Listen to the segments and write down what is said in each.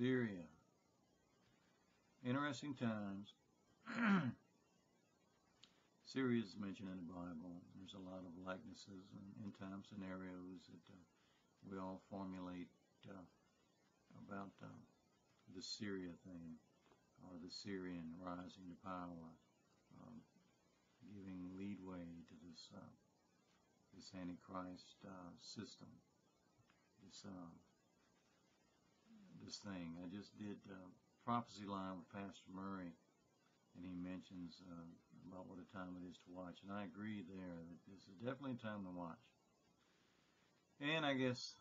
Syria. Interesting times. Syria is mentioned in the Bible. There's a lot of likenesses and end time scenarios that uh, we all formulate uh, about uh, the Syria thing or the Syrian rising to power, um, giving leadway to this uh, this Antichrist uh, system, this uh, this thing. I just did uh, prophecy line with Pastor Murray, and he mentions uh, about what a time it is to watch, and I agree there that this is definitely a time to watch. And I guess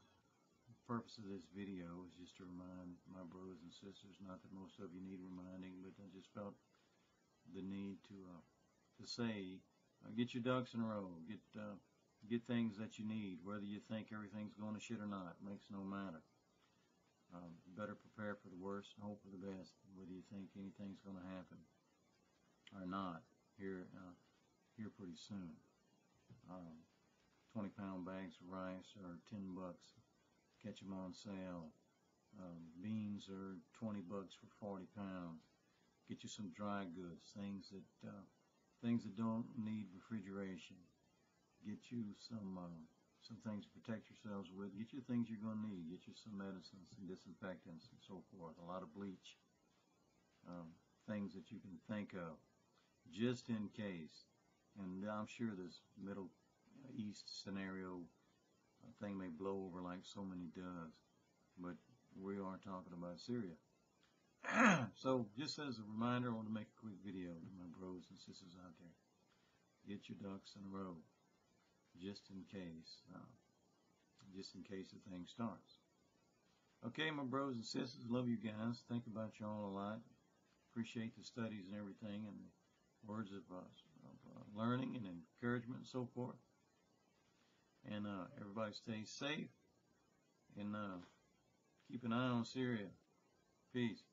the purpose of this video is just to remind my brothers and sisters, not that most of you need reminding, but I just felt the need to uh, to say, uh, get your ducks in a row, get uh, get things that you need, whether you think everything's going to shit or not, makes no matter. Better prepare for the worst and hope for the best, whether you think anything's going to happen or not here uh, here pretty soon. Um, 20 pound bags of rice are 10 bucks. Catch them on sale. Um, beans are 20 bucks for 40 pounds. Get you some dry goods, things that uh, things that don't need refrigeration. Get you some uh, some things to protect yourselves with. Get you things you're going to need. Get you some medicines and disinfectants and so forth. A lot of bleach. Um, things that you can think of just in case. And I'm sure this Middle East scenario thing may blow over like so many does, but we are talking about Syria. so just as a reminder, I want to make a quick video to my bros and sisters out there. Get your ducks in a row, just in case, uh, just in case the thing starts. Okay, my bros and sisters, love you guys. Think about you all a lot. Appreciate the studies and everything and the words of, uh, of uh, learning and encouragement and so forth. And uh, everybody stay safe and uh, keep an eye on Syria. Peace.